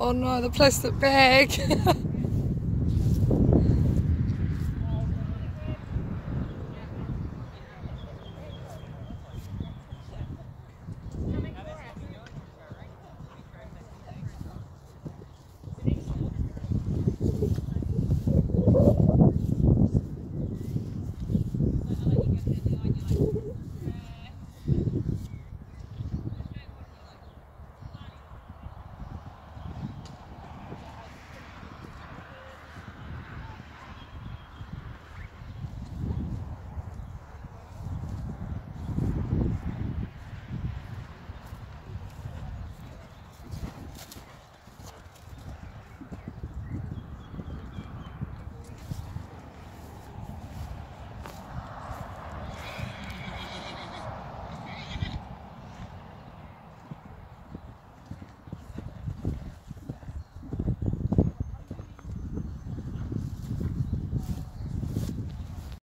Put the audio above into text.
Oh no, the plastic bag.